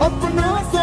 up from the